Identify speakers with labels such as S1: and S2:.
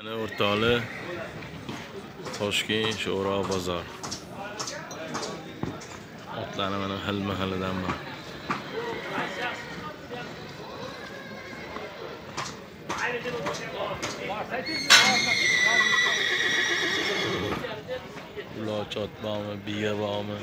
S1: Mana o'rtoqli Toshkent Sho'ro bozor. Otlarni mana xilma-xilidan bor. Uloq ot bormi, biya bormi?